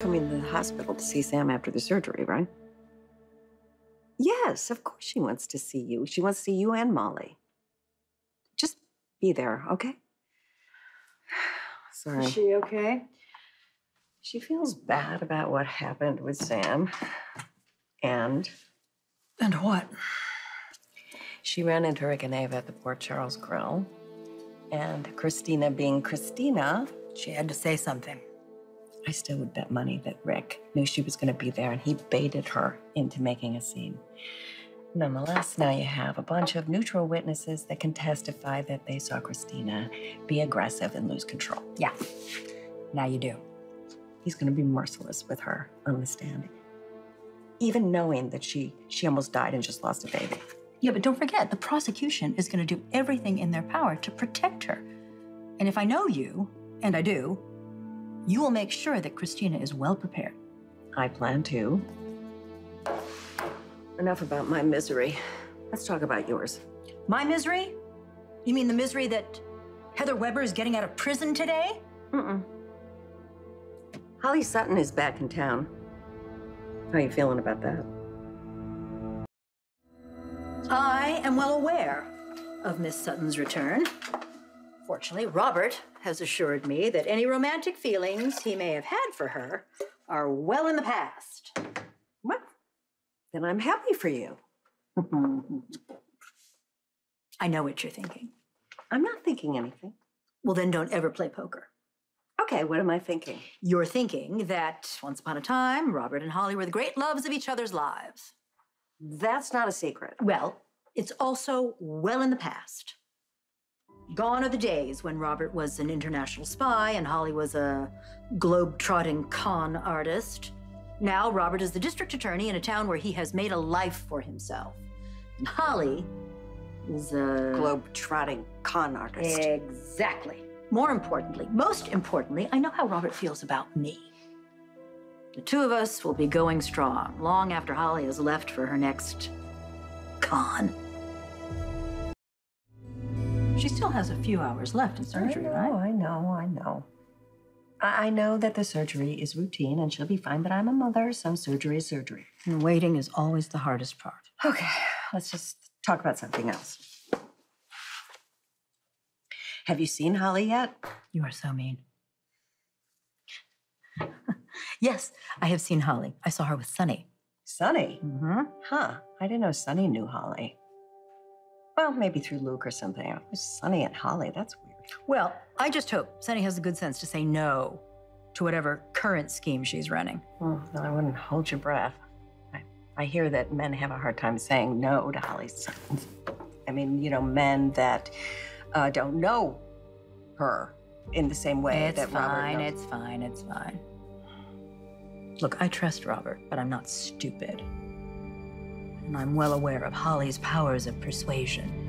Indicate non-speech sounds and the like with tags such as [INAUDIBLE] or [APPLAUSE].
coming to the hospital to see Sam after the surgery, right? Yes, of course she wants to see you. She wants to see you and Molly. Just be there, okay? Sorry. Is she okay? She feels bad about what happened with Sam. And And what? she ran into Ric and Ava at the Port Charles Grill. And Christina, being Christina, She had to say something. I still would bet money that Ric knew she was going to be there and he baited her into making a scene. Nonetheless, now you have a bunch of neutral witnesses that can testify that they saw Christina be aggressive and lose control. Yeah. Now you do. He's going to be merciless with her on the stand. Even knowing that she she almost died and just lost a baby. Yeah, but don't forget, the prosecution is going to do everything in their power to protect her. And if I know you, and I do, you will make sure that Christina is well prepared. I plan to. Enough about my misery. Let's talk about yours. My misery? You mean the misery that Heather Weber is getting out of prison today? Mm-mm. Holly Sutton is back in town. How are you feeling about that? I am well aware of Miss Sutton's return. Fortunately, Robert has assured me that any romantic feelings he may have had for her are well in the past. Well, then I'm happy for you. [LAUGHS] I know what you're thinking. I'm not thinking anything. Well, then don't ever play poker. Okay, what am I thinking? You're thinking that once upon a time, Robert and Holly were the great loves of each other's lives. That's not a secret. Well, it's also well in the past. Gone are the days when Robert was an international spy and Holly was a globe-trotting con artist. Now, Robert is the district attorney in a town where he has made a life for himself. And Holly is a. Globe-trotting con artist. Exactly. More importantly, most importantly, I know how Robert feels about me. The two of us will be going strong long after Holly has left for her next con. She still has a few hours left in surgery, I know, right? I know, I know. I I know that the surgery is routine and she'll be fine, but I'm a mother, so surgery is surgery. And waiting is always the hardest part. Okay, let's just talk about something else. Have you seen Holly yet? You are so mean. [LAUGHS] yes, I have seen Holly. I saw her with Sonny. Sonny? Mm-hmm. Huh, I didn't know Sonny knew Holly. Well, maybe through Luke or something. It was Sonny and Holly, that's weird. Well, I just hope Sonny has the good sense to say no to whatever current scheme she's running. Well, then I wouldn't hold your breath. I, I hear that men have a hard time saying no to Holly Sutton. I mean, you know, men that uh, don't know her in the same way It's that Robert fine, knows. it's fine, it's fine. Look, I trust Robert, but I'm not stupid. And I'm well aware of Holly's powers of persuasion.